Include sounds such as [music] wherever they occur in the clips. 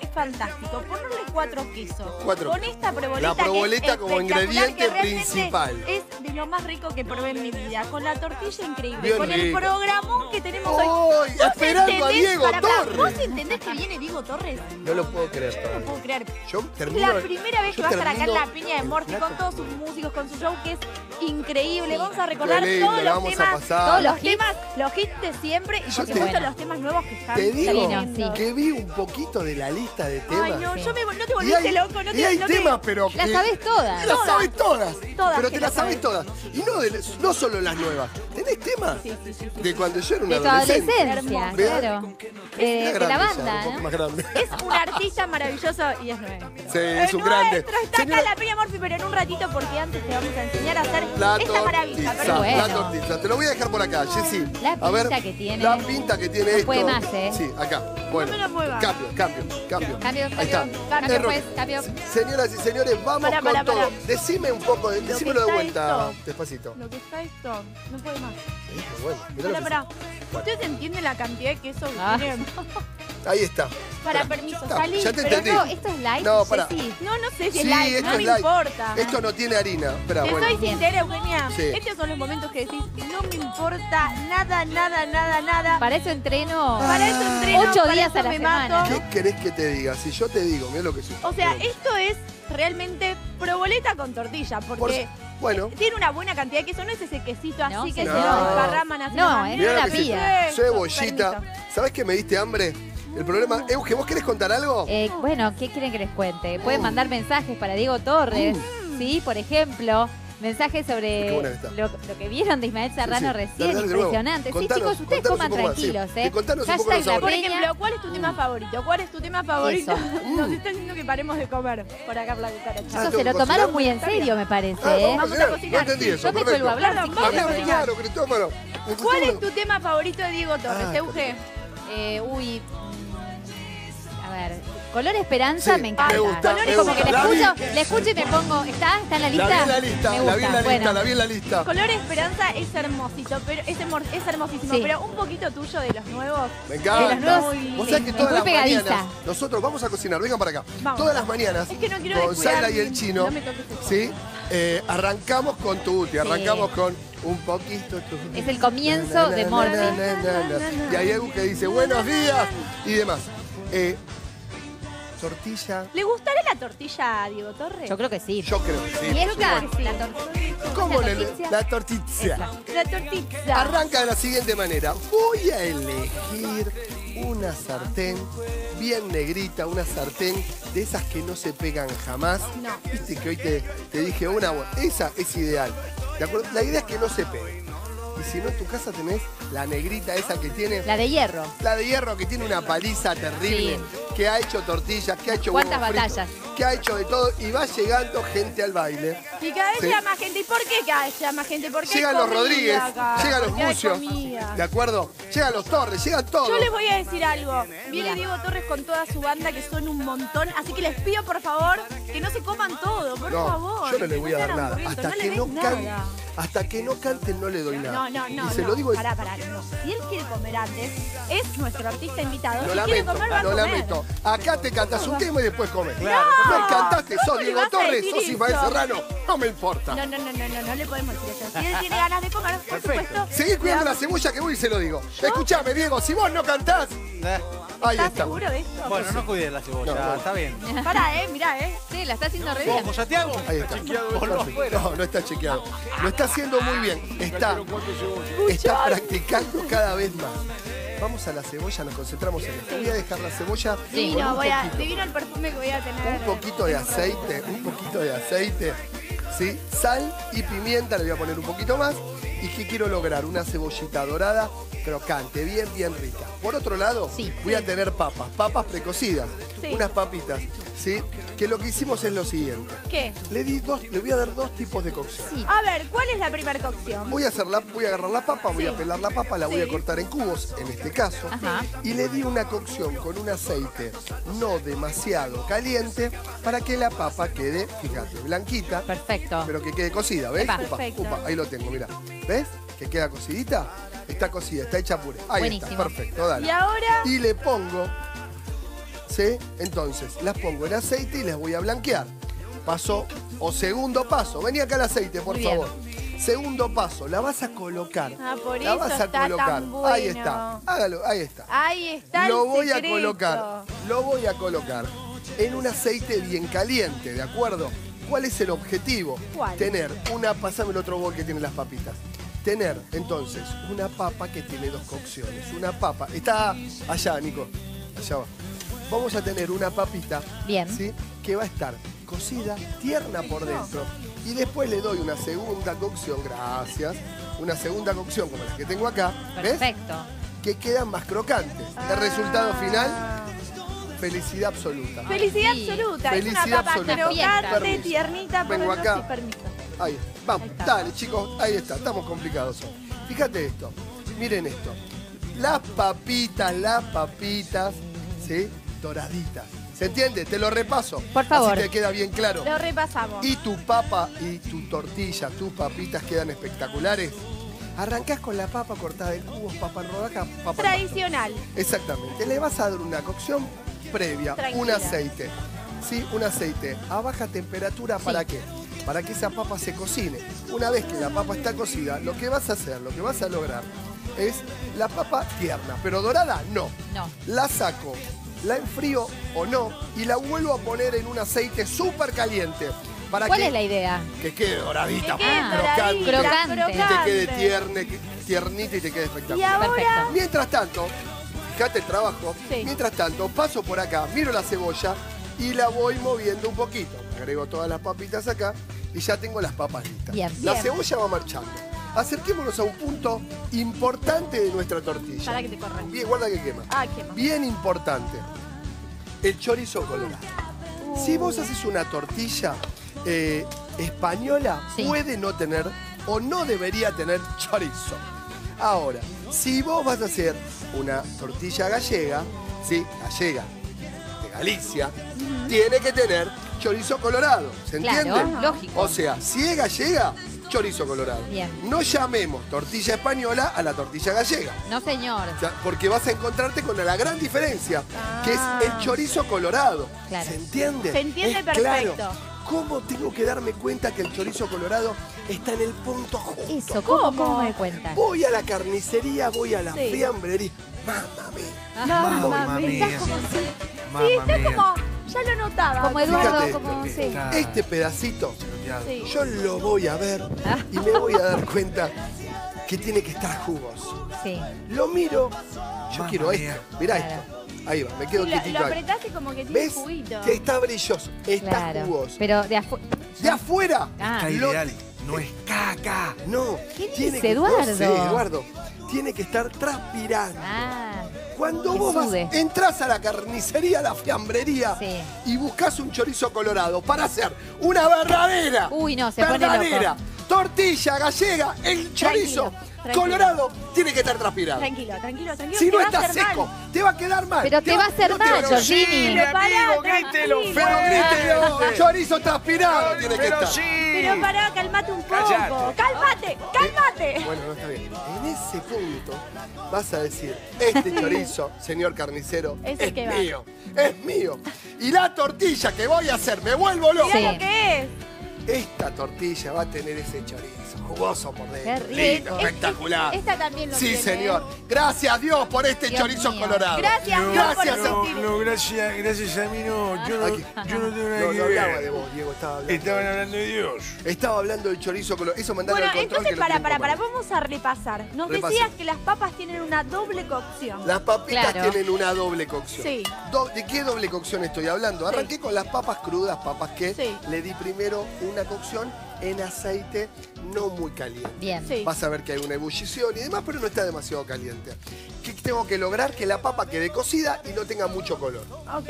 es fantástico. Ponerle cuatro quesos. Cuatro. Con esta proboleta. La proboleta que es como ingrediente principal. Es de lo más rico que probé en mi vida. Con la tortilla increíble. Bien con el rico. programón que tenemos hoy. ¡Ay! ¿Vos Esperando a Diego pará, Torres. ¿Vos entendés que viene Diego Torres? No lo puedo creer No todavía. puedo creer. Yo termino. la primera vez que va a estar acá en la piña de Morphy con todos sus músicos, con su show que es increíble. Vamos a recordar todos los vamos a temas, pasar. todos los temas, los hits de siempre y Yo por te- supuesto los temas nuevos que están Te digo saliendo. que vi un poquito de la lista de temas. Ay, no, yo me, no te y volviste hay, loco, no te y hay no te- temas, pero. Las sabes todas. Las Todas. sabes todas. Todas pero te las sabes sabes. Todas. Y no, de- no solo las nuevas. ¿Tenés temas? Sí, sí, sí. De cuando yo era un De tu adolescente. adolescencia, claro. Eh, de la grande ya, banda, un ¿no? más grande. Es un artista maravilloso y es nuestro. Sí, es un grande. Nuestro, está Señora- acá la Peña Morphy, pero en un ratito porque antes te vamos a enseñar a hacer La esta maravilla. Pero bueno. la tortiza. Te lo voy a dejar por acá, Jessy. La a ver, pinta que tiene. La pinta que tiene No esto. puede más, ¿eh? Sí, acá. Bueno. me lo muevas. Cambio, cambio, cambio. Cambio, Ahí está. cambio, Error. pues, cambio. Señoras y señores, vamos Pará, con pará, todo. pará. Decime un poco, de- decímelo de está vuelta, esto. despacito. Lo que está esto, no puede más. Bueno, mirá lo Pará, que- pará. ¿Ustedes entienden la cantidad de queso que Ah. tiene? [laughs] Ahí está. Para Pará. permiso, Está, salí. ya te pero entendí. No, esto es light, No, pará. No, no sé si Sí, es light, esto no es me light. importa. Esto no tiene harina. Espera, Te bueno. soy sincera, Eugenia. Sí. Estos son los momentos que decís, no me importa nada, nada, nada, nada. Para eso entreno Para eso entreno, ocho para días eso a la me semana. mato. ¿Qué querés que te diga? Si yo te digo, mira lo que soy. O sea, esto es realmente proboleta con tortilla, Por- porque bueno, tiene una buena cantidad de queso, no es ese quesito No, así que se lo desparraman así. No, nomás. es Mirá una lo que sí. pía. Eso, cebollita. permiso. ¿Sabes que me diste hambre? El problema, Euge, ¿vos querés contar algo? Eh, bueno, ¿qué quieren que les cuente? Pueden Uh. mandar mensajes para Diego Torres, ¿sí? Por ejemplo, mensajes Qué sobre buena que está. lo, lo que vieron de Ismael Serrano Sí, sí. recién, Dale, dale de nuevo. impresionante. Sí, chicos, ustedes contanos coman un poco más, sí. tranquilos, Sí, ¿eh? contanos un poco Hashtag los la sabores. Por peña. ejemplo, ¿cuál es tu tema favorito? ¿Cuál es tu tema favorito? [laughs] Nos está diciendo que paremos de comer por acá la cucaracha. Ah, tengo se que lo tomaron cocinar. muy en serio, me parece, Ah, ¿eh? vamos a cocinar. No entendí eso, Yo perfecto. vuelvo a hablar, si cocinar. Claro, Cristóforo. ¿Cuál es tu tema favorito de Diego Torres, Ah, Euge? Eh, uy, mm, Color Esperanza Sí, me encanta. me gusta, Color me como que gusta. le La vi. escucho, le escucho y me pongo, ¿está? ¿Está en la lista? La vi en la lista, Me la gusta. vi en la bueno, lista, la vi en la lista. Color Esperanza es hermosito, pero es, hermo- es hermosísimo, Sí. pero un poquito tuyo de los nuevos. Me De los encanta. nuevos, Vos sabés que es todas muy las pegadiza. mañanas nosotros vamos a cocinar, vengan para acá. Vamos. Todas las mañanas Es que no quiero con descuidar y el chino, no me toques eso. ¿sí? Eh, arrancamos con Tuti, arrancamos con un poquito Tuti. Es el comienzo Na, na, de na, Morphy. Y hay algo que dice buenos días y demás. Eh, tortilla, ¿Le gustará la tortilla a Diego Torres? Yo creo que sí. yo creo que sí. ¿Y por esta? supuesto. La tortilla. ¿Cómo la le tortilla? la tortilla? Esa. La tortilla. Arranca de la siguiente manera. Voy a elegir una sartén bien negrita, una sartén de esas que no se pegan jamás. No. Viste que hoy te, te dije una, bueno, esa es ideal. ¿De acuerdo? La idea es que no se pegue. Y si no, en tu casa tenés la negrita esa que tiene, La de hierro. la de hierro que tiene una paliza terrible, que ha hecho tortillas, que ha hecho ¿Cuántas huevos fritos, batallas? que ha hecho de todo y va llegando gente al baile. Y cada vez Sí. llega más gente. ¿Y por qué cada vez llega más gente? Porque hay Llegan los comida Rodríguez, acá, llegan los porque hay Mucios, comida. ¿de acuerdo? Llegan los Torres, llegan todos. Yo les voy a decir algo. Viene. Diego Torres con toda su banda, que son un montón. Así que les pido, por favor, que no se coman todo, por No, favor. yo no le voy a dar nada. Hasta que no canten, hasta que no canten no le doy nada. No, no, no. Y se no. lo digo, Pará, pará, no. Si él quiere comer antes, es nuestro artista invitado. lo si quiere lamento, comer, va a lo comer. lamento. Acá te cantas un tema y después comes. No. Cantaste, sos ¿Cómo Diego Torres, sos Ismael? Serrano, no me importa. No, no, no, no, no, no le podemos decir eso. Si él tiene ganas de comer, por supuesto. Seguí cuidando la cebolla que voy y se lo digo. Escuchame, Diego, si vos no cantás, Eh, ahí ¿Estás está. seguro de esto? Bueno, no cuide la cebolla, No, no. está bien. Pará, eh, mirá, eh. Sí, la está haciendo re bien. ¿Vamos, Santiago? Ahí está. No, no está chequeado. Lo está haciendo muy bien. Está, está practicando cada vez más. Vamos a la cebolla, nos concentramos en esto. Voy a dejar la cebolla Divino, voy a, divino el perfume que voy a tener. un poquito de aceite, un poquito de aceite, ¿sí? Sal y pimienta, le voy a poner un poquito más. ¿Y qué quiero lograr? Una cebollita dorada, crocante, bien, bien rica. Por otro lado, Sí. voy a tener papas, papas precocidas, Sí. unas papitas, ¿sí? Que lo que hicimos es lo siguiente. ¿Qué? Le, di dos, le voy a dar dos tipos de cocción. Sí. A ver, ¿cuál es la primera cocción? Voy a, hacer la, voy a agarrar la papa, voy Sí. a pelar la papa, la voy a cortar en cubos, en este caso. Ajá. Y le di una cocción con un aceite no demasiado caliente para que la papa quede, fíjate, blanquita, Perfecto. pero que quede cocida, ¿ves? Epa. Upa, Perfecto. upa, ahí lo tengo, mira. ¿Ves? Que queda cocidita. Está cocida, está hecha puré. Ahí Buenísimo. está, perfecto, dale. Y ahora, Y le pongo ¿Sí? Entonces, las pongo en aceite y les voy a blanquear. Paso o segundo paso. Vení acá el aceite, por Muy bien. favor. Segundo paso, la vas a colocar. Ah, por la eso vas a está colocar. tan Ahí está. Hágalo, ahí está. Ahí está lo el voy a colocar, lo voy a colocar en un aceite bien caliente, ¿de acuerdo? ¿Cuál es el objetivo? ¿Cuál? Tener una, pasame el otro bol que tiene las papitas. Tener entonces una papa que tiene dos cocciones. Una papa, está allá, Nico, allá va. Vamos a tener una papita, Bien. ¿sí? Que va a estar cocida, tierna por dentro. Y después le doy una segunda cocción, gracias. Una segunda cocción como la que tengo acá, ¿ves? Perfecto. que quedan más crocantes. El resultado final, felicidad absoluta. Ah. Felicidad Sí. absoluta. Felicidad es una papa absoluta. crocante, tiernita, por Vengo acá. sí, permiso. Ahí, vamos, Ahí dale chicos, ahí está, estamos complicados hoy. Fíjate esto, miren esto. Las papitas, las papitas, ¿sí? Doraditas. ¿Se entiende? Te lo repaso. Por favor. Así te queda bien claro. Lo repasamos. Y tu papa y tu tortilla, tus papitas quedan espectaculares. Arrancás con la papa cortada en cubos, papa en rodajas, papa en Tradicional. Exactamente. Le vas a dar una cocción previa, Tranquila. un aceite. ¿Sí? Un aceite a baja temperatura, Sí. ¿para qué? Para que esa papa se cocine. Una vez que la papa está cocida, lo que vas a hacer, lo que vas a lograr es la papa tierna, pero dorada no. No. La saco, la enfrío o no y la vuelvo a poner en un aceite súper caliente. Para ¿Cuál que, es la idea? que quede doradita, Que quede Ah, crocante, y te quede crocante. tierne, que- tiernita y te quede Y espectacular. ahora, Perfecto. Mientras tanto, fíjate el trabajo. Sí. Mientras tanto, paso por acá, miro la cebolla y la voy moviendo un poquito. Agrego todas las papitas acá y ya tengo las papas listas. Bien. La Bien. cebolla va marchando. Acerquémonos a un punto importante de nuestra tortilla. para que te corran. Bien, guarda que quema. Ah, qué más. Bien importante. El chorizo colorado. Si vos haces una tortilla eh, española, Sí. puede no tener o no debería tener chorizo. Ahora, si vos vas a hacer una tortilla gallega, ¿sí? Gallega, de Galicia, tiene que tener chorizo colorado. ¿Se entiende? Claro, lógico. O sea, si es gallega, chorizo colorado. Bien. No llamemos tortilla española a la tortilla gallega. No, señor. O sea, porque vas a encontrarte con la gran diferencia, que es Ah. el chorizo colorado. Claro. ¿Se entiende? Se entiende Es claro. perfecto. ¿Cómo tengo que darme cuenta que el chorizo colorado está en el punto justo? Eso, ¿cómo, me cuentas? Voy a la carnicería, voy a la Sí. fiambrería. Mamma mía. Mamma mía. Estás como si... Sí, estás como... Ya lo notaba. Como Eduardo, Fíjate como... esto. Sí. Este pedacito. Yo lo voy a ver y me voy a dar cuenta que tiene que estar jugoso. Sí. Lo miro, yo quiero mía. esto. Mirá Claro. esto. Ahí va, me quedo Sí, lo, quietito lo ahí. apretaste como que tiene ¿Ves? juguito. Que está brilloso, está Claro. jugoso. Pero de afuera... De afuera, Ah. Está Lo- ideal. No es caca. no. ¿Qué tiene dice que, Eduardo? No sé, Eduardo. Tiene que estar transpirando. Ah, Cuando que vos vas, entras a la carnicería, a la fiambrería Sí. y buscas un chorizo colorado para hacer una verdadera, Uy, no, se pone verdadera loco. Tortilla gallega, el chorizo tranquilo. colorado tiene que estar transpirado. Tranquilo, tranquilo, tranquilo. Si no a está seco, mal. te va a quedar mal. Pero te va a hacer no te mal, mi amigo, grítelo. Pero grítelo, chorizo transpirado tiene que estar. sí. Pero pará, calmate un poco. Callate. Cálmate, cálmate. Bueno, no está bien. En ese punto vas a decir, este [laughs] chorizo, señor carnicero, Es va. mío, es mío. Y la tortilla que voy a hacer, me vuelvo loco. Sí. lo que es. Esta tortilla va a tener ese chorizo, jugoso por dentro. Qué lindo, rico. espectacular. Esta también lo Sí, tiene, señor. ¿eh? Gracias Dios por este Dios chorizo mío. colorado. Gracias, No, Dios, por gracias, no, existir. no, gracias, gracias a mí no. Yo no, Aquí. yo no tengo nada No, que no hablaba ver. de vos, Diego, estaba hablando. Estaban hablando de Dios. Estaba hablando del chorizo colorado. Eso mandalo Bueno, al control entonces que lo para, para, para, vamos a repasar. Nos Repase. decías que las papas tienen una doble cocción. Las papitas Claro. tienen una doble cocción. Sí. Do- ¿De qué doble cocción estoy hablando? Sí. Arranqué con las papas crudas, papas que Sí. le di primero una cocción en aceite no muy caliente. bien. Sí. Vas a ver que hay una ebullición y demás, pero no está demasiado caliente. ¿Qué tengo que lograr? Que la papa quede cocida y no tenga mucho color. Ok.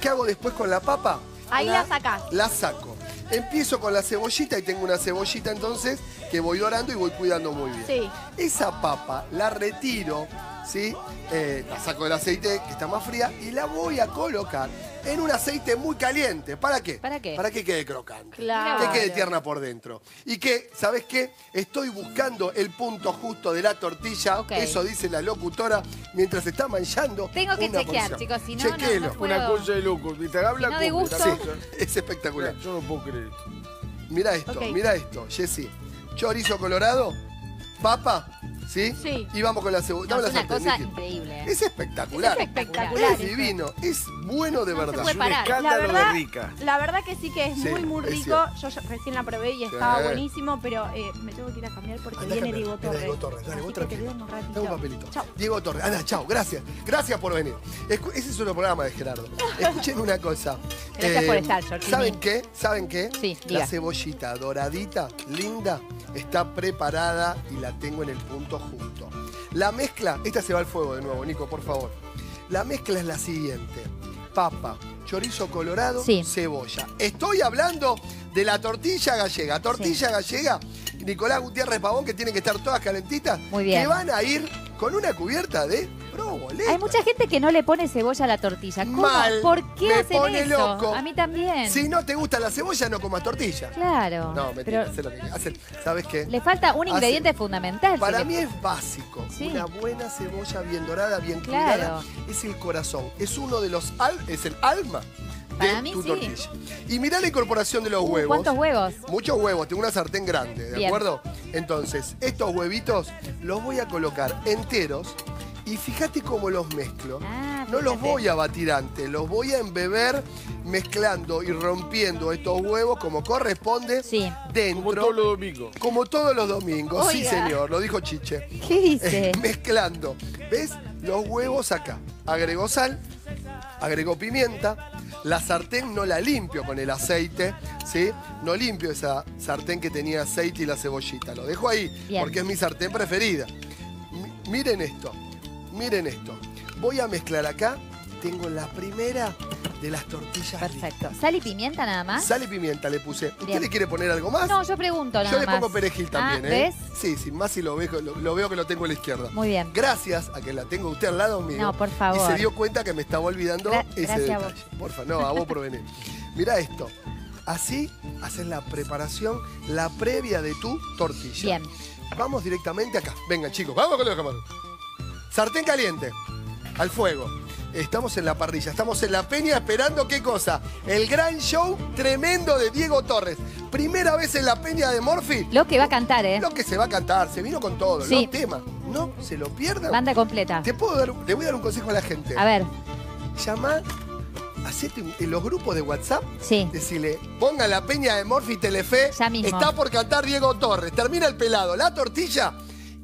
¿Qué hago después con la papa? Ahí la sacás. La saco. Empiezo con la cebollita y tengo una cebollita entonces que voy dorando y voy cuidando muy bien. Sí. Esa papa la retiro, ¿sí? Eh, la saco del aceite que está más fría y la voy a colocar en un aceite muy caliente. ¿Para qué? ¿Para qué? Para que quede crocante. Claro. Que quede tierna por dentro. Y que, ¿sabes qué? Estoy buscando el punto justo de la tortilla. Eso dice la locutora mientras está manchando. Tengo que una chequear, porción. chicos, si no, Chequelo. no puedo. Una cosa de loco. ¿viste? Habla Si no, de gusto. Sí, es espectacular. Yo no puedo creer esto. Mira esto, Ok. mira esto, Jessy. Chorizo colorado, papa, ¿sí? Sí. Y vamos con la cebolla. No, es la una cosa increíble. ¿eh? Es espectacular. Es espectacular. Es divino, es bueno de No se verdad. Es un escándalo verdad, de rica. la verdad que sí que es Sí, muy, muy rico. Yo recién la probé y estaba Sí. buenísimo, pero eh, me tengo que ir a cambiar porque Andá viene cambiar. Diego Torres. Diego Torres, dale, Así vos te tranquilo. en un ratito. Dame un papelito. Chau. Diego Torres. Anda, chao, gracias. Gracias por venir. Escu- ese es otro programa de Gerardo. [laughs] Escuchen una cosa. Eh, Gracias por estar, Georgini. ¿Saben qué? ¿Saben qué? Sí, La diga. cebollita doradita, linda, está preparada y la tengo en el punto justo. La mezcla, esta se va al fuego de nuevo, Nico, por favor. La mezcla es la siguiente. Papa, chorizo colorado, Sí. cebolla. Estoy hablando de la tortilla gallega. Tortilla gallega, Nicolás Gutiérrez Pavón, que tienen que estar todas calentitas. Muy bien. Que van a ir con una cubierta de proboleta. Hay mucha gente que no le pone cebolla a la tortilla. ¿Cómo? Mal. ¿Por qué Me hacen pone eso? loco. A mí también. Si no te gusta la cebolla, no comas tortilla. Claro. No, mentira, pero lo que hacen. ¿Sabes qué? le falta un ingrediente fundamental. Para mí es básico. Sí. Una buena cebolla bien dorada, bien Claro. cuidada, es el corazón. Es uno de los al, es el alma de Para mí tu sí. tortilla. Y mirá la incorporación de los Uh, huevos. ¿Cuántos huevos? Muchos huevos, tengo una sartén grande, ¿de Bien. acuerdo? Entonces, estos huevitos los voy a colocar enteros y fíjate cómo los mezclo. Ah, No los fíjate. voy a batir antes, los voy a embeber mezclando y rompiendo estos huevos como corresponde Sí. dentro. Como todos los domingos. como todos los domingos, sí Oiga. señor, lo dijo Chiche. ¿Qué dice? Eh, mezclando. ¿Ves? Los huevos acá. Agrego sal, agrego pimienta. La sartén no la limpio con el aceite, ¿sí? No limpio esa sartén que tenía aceite y la cebollita. Lo dejo ahí Bien. porque es mi sartén preferida. Mi- miren esto, miren esto. Voy a mezclar acá. Tengo la primera de las tortillas. Perfecto. ¿Sal y pimienta nada más? Sal y pimienta le puse. ¿Usted Bien. le quiere poner algo más? No, yo pregunto nada Yo le más. pongo perejil también, Ah, ¿eh? ¿Ves? Sí, sí, más si lo veo, lo, lo veo que lo tengo a la izquierda. Muy bien. Gracias a que la tengo usted al lado mío. No, por favor. Y se dio cuenta que me estaba olvidando Gra- ese gracias a detalle. Porfa, no, a vos por venir. Mira esto. Así haces la preparación, la previa de tu tortilla. Bien. Vamos directamente acá. Vengan, chicos, vamos con los camarones. Sartén caliente, al fuego. Estamos en la parrilla, estamos en la peña esperando qué cosa. El gran show tremendo de Diego Torres. Primera vez en la peña de Morphy. Lo que va a cantar, ¿eh? Lo que se va a cantar, se vino con todo, Sí. los temas. No se lo pierdan. Banda completa. Te puedo dar, te voy a dar un consejo a la gente. A ver, Llama, hacete en los grupos de WhatsApp, sí. decirle, ponga la peña de Morphy Telefe. Ya mismo. Está por cantar Diego Torres. Termina el pelado, la tortilla.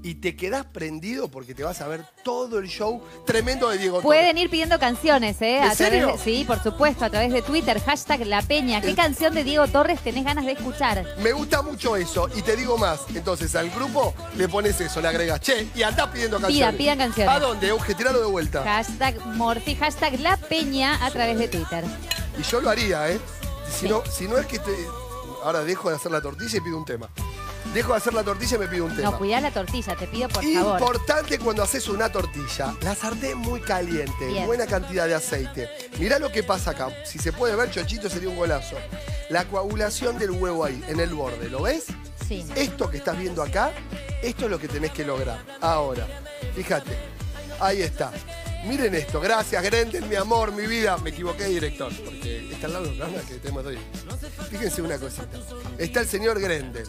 Y te quedás prendido porque te vas a ver todo el show tremendo de Diego Torres. Pueden ir pidiendo canciones, ¿eh? ¿En A través serio? de- sí, por supuesto, a través de Twitter, hashtag La Peña. ¿Qué El- canción de Diego Torres tenés ganas de escuchar? Me gusta mucho eso. Y te digo más. Entonces al grupo le pones eso, le agregas, che, y andás pidiendo canciones. pidan canciones. ¿A dónde, Euge? Tiralo de vuelta. Hashtag Morphy, hashtag La Peña a través de Twitter. Y yo lo haría, ¿eh? Si, Sí. no, si no es que te... Ahora dejo de hacer la tortilla y pido un tema. Dejo de hacer la tortilla y me pido un tema. No, cuidá la tortilla, te pido por favor. Importante cuando haces una tortilla. La sartén muy caliente, Bien. buena cantidad de aceite. Mirá lo que pasa acá. Si se puede ver, Chochito sería un golazo. La coagulación del huevo ahí, en el borde. ¿Lo ves? Sí. Esto que estás viendo acá, esto es lo que tenés que lograr. Ahora, fíjate. Ahí está. Miren esto. Gracias, Grendel, mi amor, mi vida. Me equivoqué de director, porque está al lado del programa que tenemos hoy. Fíjense una cosita. Está el señor Grendel.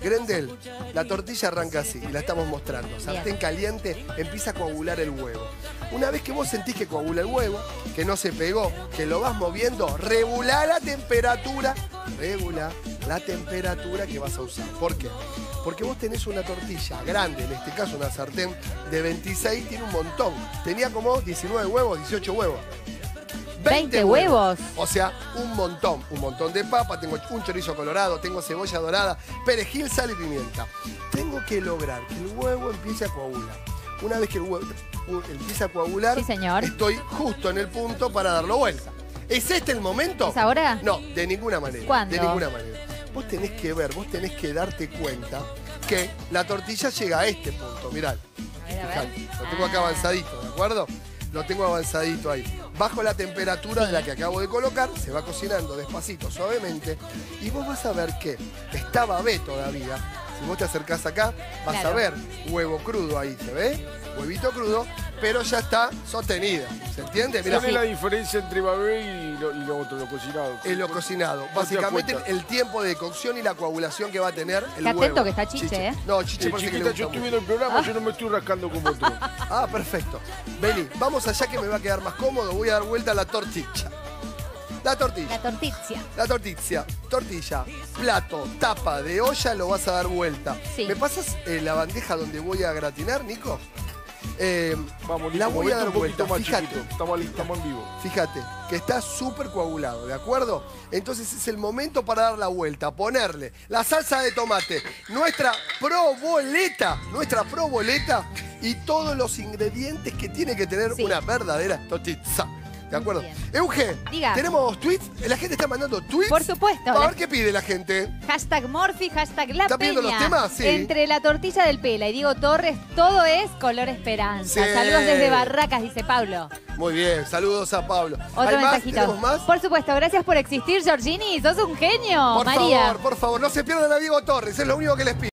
Grendel, la tortilla arranca así y la estamos mostrando. Sartén caliente, empieza a coagular el huevo. Una vez que vos sentís que coagula el huevo, que no se pegó, que lo vas moviendo, regula la temperatura, regula la temperatura que vas a usar. ¿Por qué? Porque vos tenés una tortilla grande, en este caso una sartén de 26, tiene un montón. Tenía como 19 huevos, 18 huevos. 20 huevos. O sea, un montón, un montón de papa, tengo un chorizo colorado, tengo cebolla dorada, perejil, sal y pimienta. Tengo que lograr que el huevo empiece a coagular. Una vez que el huevo empieza a coagular, Sí, señor. estoy justo en el punto para darlo vuelta. ¿Es este el momento? ¿Es ahora? No, de ninguna manera. ¿Cuándo? De ninguna manera. Vos tenés que ver, vos tenés que darte cuenta que la tortilla llega a este punto. Mirá. Fijate, lo tengo acá Ah. avanzadito, ¿de acuerdo? Lo tengo avanzadito ahí. bajo la temperatura de la que acabo de colocar, se va cocinando despacito, suavemente, y vos vas a ver que está babé todavía. Si vos te acercás acá, vas Claro. a ver huevo crudo ahí, ¿se ve? Huevito crudo, pero ya está sostenida. ¿Se entiende? Mirá, ¿Cuál es la diferencia entre babé y lo, y lo otro, lo cocinado? en lo cocinado. Básicamente el tiempo de cocción y la coagulación que va a tener el Qué huevo. atento que está Chiche, ¿eh? No, Chiche Eh, chiquita, gusta yo estoy viendo el programa, yo no me estoy rascando como otro. [laughs] Ah, perfecto. Vení, vamos allá que me va a quedar más cómodo. Voy a dar vuelta a la tortilla. La tortilla. La tortilla. La tortilla, tortilla, plato, tapa de olla, lo vas a dar vuelta. Sí. ¿Me pasas eh, la bandeja donde voy a gratinar, Nico? Eh, Vamos, la voy a dar un poquito vuelta. más Fíjate, chiquito. Estamos, estamos en vivo. fíjate, que está súper coagulado, ¿de acuerdo? Entonces es el momento para dar la vuelta, ponerle la salsa de tomate, nuestra proboleta, nuestra proboleta y todos los ingredientes que tiene que tener Sí. una verdadera tortilla. ¿De acuerdo? Bien. Euge, Diga. ¿tenemos tweets? ¿La gente está mandando tweets? Por supuesto. A la- ver qué pide la gente. Hashtag Morphy, hashtag La ¿Está pidiendo Peña. los temas? Sí. Entre la tortilla del Pela y Diego Torres, todo es color esperanza. Sí. Saludos desde Barracas, dice Pablo. Muy bien, saludos a Pablo. Otro mensajito. ¿Tenemos más? Por supuesto, gracias por existir, Georgini. Sos un genio, Por María. favor, por favor, no se pierdan a Diego Torres, es lo único que les pido.